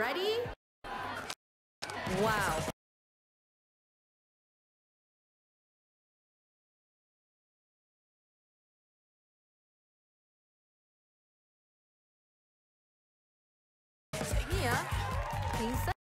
Ready? Wow. Mia, 评三。